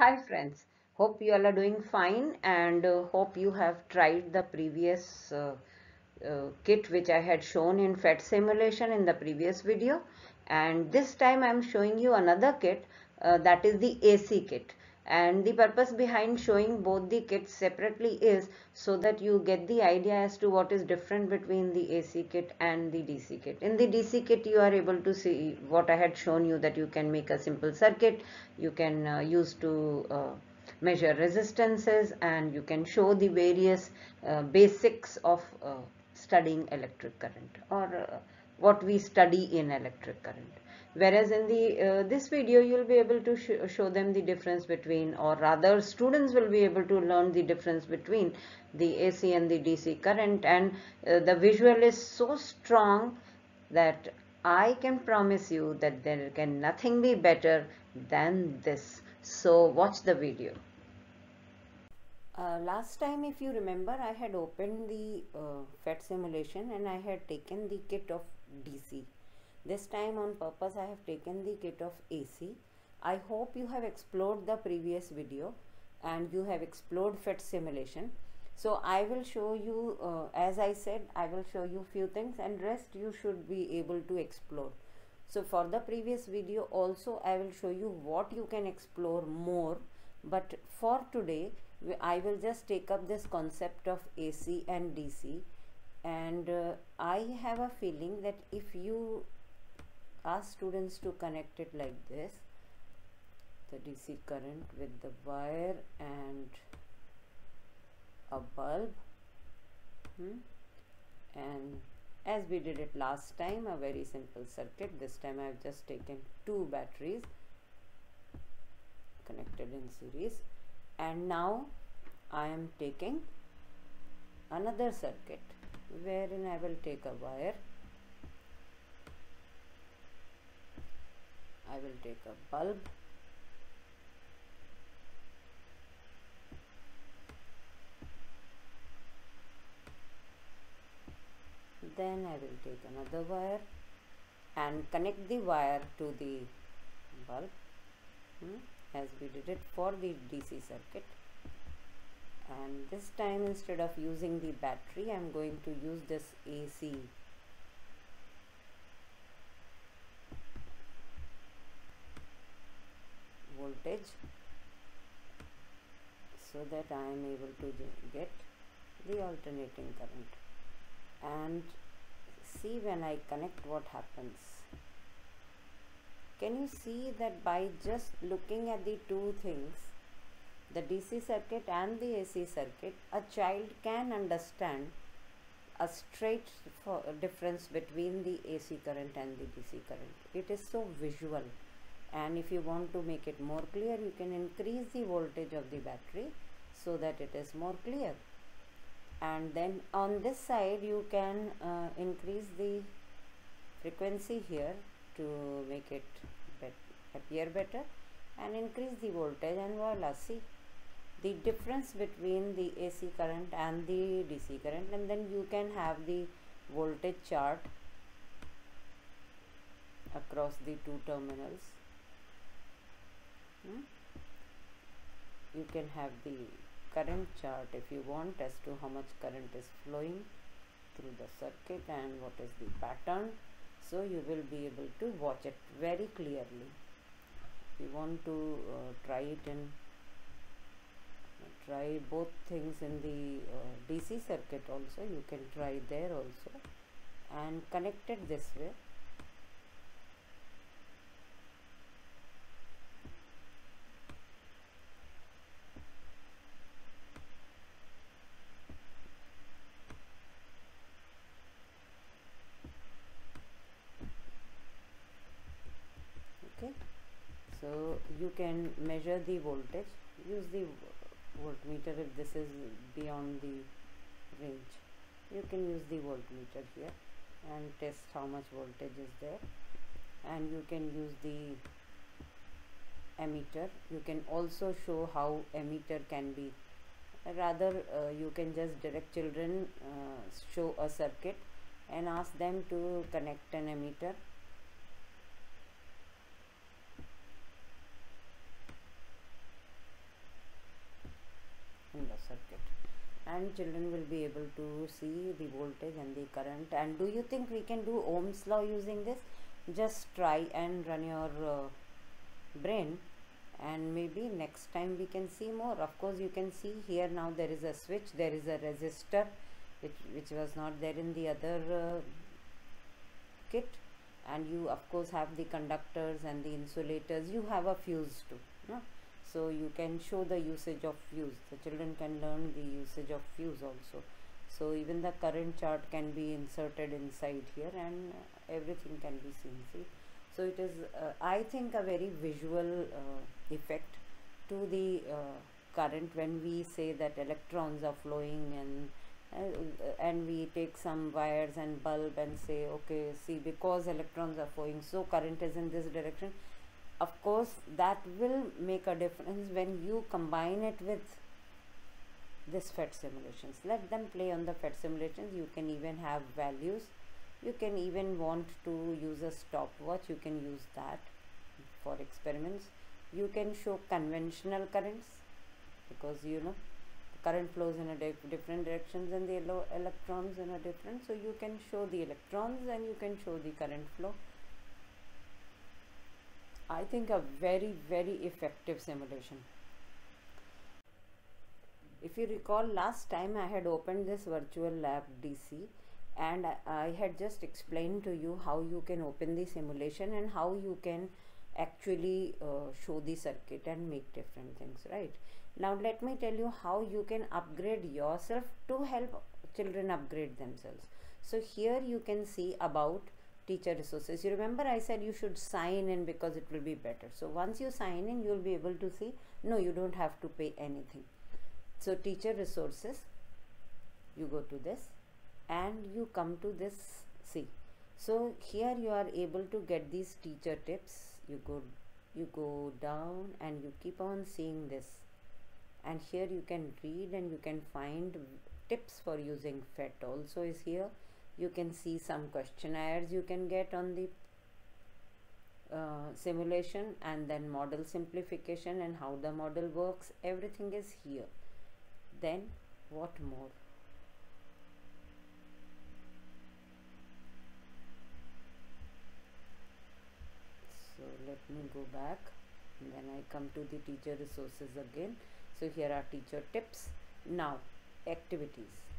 Hi friends, hope you all are doing fine and uh, hope you have tried the previous uh, uh, kit which I had shown in PhET simulation in the previous video. And this time I am showing you another kit uh, that is the AC kit and the purpose behind showing both the kits separately is so that you get the idea as to what is different between the AC kit and the DC kit. In the DC kit you are able to see what I had shown you that you can make a simple circuit, you can uh, use to uh, measure resistances and you can show the various uh, basics of uh, studying electric current or uh, what we study in electric current whereas in the uh, this video you will be able to sh show them the difference between or rather students will be able to learn the difference between the AC and the DC current. And uh, the visual is so strong that I can promise you that there can nothing be better than this. So watch the video. Uh, last time if you remember I had opened the uh, PhET simulation and I had taken the kit of DC this time on purpose I have taken the kit of AC. I hope you have explored the previous video and you have explored PhET simulation. So I will show you, uh, as I said, I will show you few things and rest you should be able to explore. So for the previous video also I will show you what you can explore more. But for today, I will just take up this concept of AC and DC and uh, I have a feeling that if you ask students to connect it like this. The DC current with the wire and a bulb hmm? and as we did it last time a very simple circuit. This time I have just taken two batteries connected in series. And now I am taking another circuit wherein I will take a wire I will take a bulb. Then I will take another wire and connect the wire to the bulb hmm, as we did it for the DC circuit. And this time instead of using the battery I am going to use this AC voltage so that I am able to get the alternating current. And see when I connect what happens. Can you see that by just looking at the two things the DC circuit and the AC circuit a child can understand a straight difference between the AC current and the DC current? It is so visual and if you want to make it more clear you can increase the voltage of the battery so that it is more clear. And then on this side you can uh, increase the frequency here to make it appear better and increase the voltage. And voila see the difference between the AC current and the DC current. And then you can have the voltage chart across the two terminals hmm? you can have the current chart if you want as to how much current is flowing through the circuit and what is the pattern. So you will be able to watch it very clearly. If you want to uh, try it in try both things in the uh, DC circuit also. You can try there also. And connect it this way so you can measure the voltage. Use the voltmeter if this is beyond the range. You can use the voltmeter here and test how much voltage is there. And you can use the ammeter. You can also show how ammeter can be. Rather uh, you can just direct children uh, show a circuit and ask them to connect an ammeter circuit and children will be able to see the voltage and the current. And do you think we can do ohm's law using this? Just try and run your uh, brain and maybe next time we can see more. Of course you can see here now there is a switch there is a resistor which which was not there in the other uh, kit. And you of course have the conductors and the insulators. You have a fuse too no? So you can show the usage of fuse the children can learn the usage of fuse also. So even the current chart can be inserted inside here and everything can be seen see? So it is uh, i think a very visual uh, effect to the uh, current when we say that electrons are flowing and uh, and we take some wires and bulb and say okay see because electrons are flowing so current is in this direction of course that will make a difference when you combine it with this PhET simulations. Let them play on the PhET simulations. You can even have values. You can even want to use a stopwatch. You can use that for experiments. You can show conventional currents because you know current flows in a di different directions and the electrons in a different so you can show the electrons and you can show the current flow I think a very very effective simulation. If you recall last time I had opened this virtual lab DC and I had just explained to you how you can open the simulation and how you can actually uh, show the circuit and make different things right? Now let me tell you how you can upgrade yourself to help children upgrade themselves. So here you can see about teacher resources. You remember i said you should sign in because it will be better. So once you sign in you will be able to see no you don't have to pay anything. So teacher resources you go to this and you come to this see so here you are able to get these teacher tips. You go you go down and you keep on seeing this. And here you can read and you can find tips for using PhET also is here you can see some questionnaires you can get on the uh, simulation and then model simplification and how the model works. Everything is here. Then what more? So let me go back. And then I come to the teacher resources again. So here are teacher tips. Now activities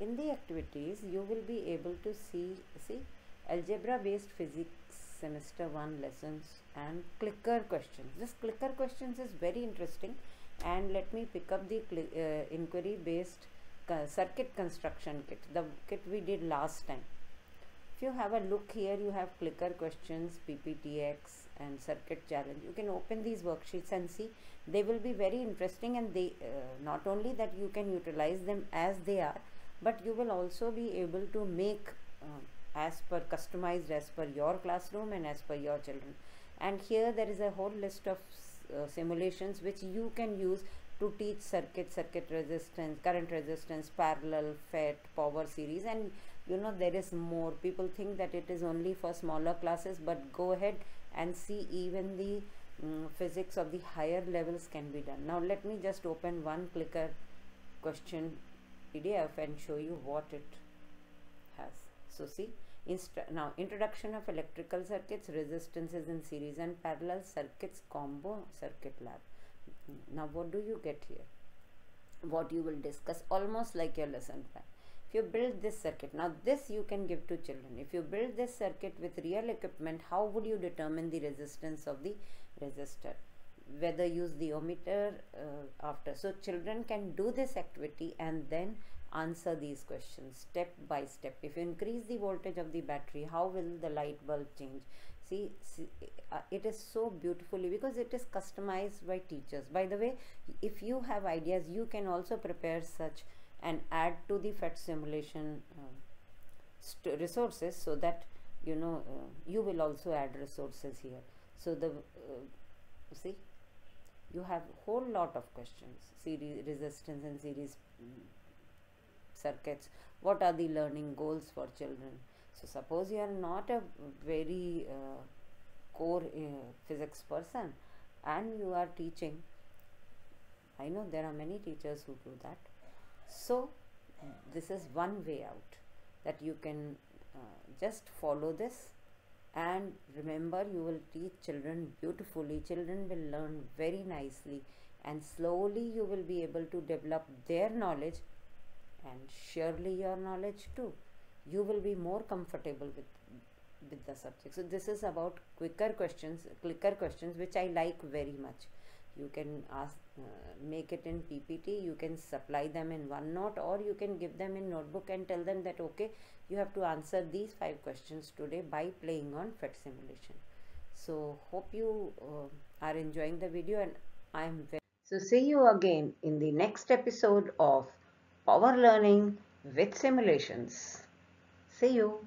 in the activities you will be able to see see algebra based physics semester 1 lessons and clicker questions. This clicker questions is very interesting and let me pick up the uh, inquiry based uh, circuit construction kit the kit we did last time. If you have a look here you have clicker questions pptx and circuit challenge. You can open these worksheets and see. They will be very interesting and they uh, not only that you can utilize them as they are but you will also be able to make uh, as per customized as per your classroom and as per your children. And here there is a whole list of uh, simulations which you can use to teach circuit circuit resistance current resistance parallel PhET power series. And you know there is more. People think that it is only for smaller classes but go ahead and see even the um, physics of the higher levels can be done. Now let me just open one clicker question pdf and show you what it has. So see now introduction of electrical circuits resistances in series and parallel circuits combo circuit lab. Now what do you get here? What you will discuss almost like your lesson plan. If you build this circuit now this you can give to children. If you build this circuit with real equipment how would you determine the resistance of the resistor whether use the ohmmeter uh, after. So children can do this activity and then answer these questions step by step. If you increase the voltage of the battery how will the light bulb change? See, see uh, it is so beautifully because it is customized by teachers. By the way if you have ideas you can also prepare such and add to the PhET simulation uh, resources so that you know uh, you will also add resources here. So the uh, see you have whole lot of questions series resistance and series um, circuits. What are the learning goals for children? So suppose you are not a very uh, core uh, physics person and you are teaching. I know there are many teachers who do that. So this is one way out that you can uh, just follow this and remember you will teach children beautifully. Children will learn very nicely. And slowly you will be able to develop their knowledge and surely your knowledge too. You will be more comfortable with with the subject. So this is about clicker questions clicker questions which i like very much. You can ask uh, make it in ppt you can supply them in onenote or you can give them in notebook and tell them that okay you have to answer these five questions today by playing on phet simulation. So hope you uh, are enjoying the video and i am very so see you again in the next episode of power learning with simulations. See you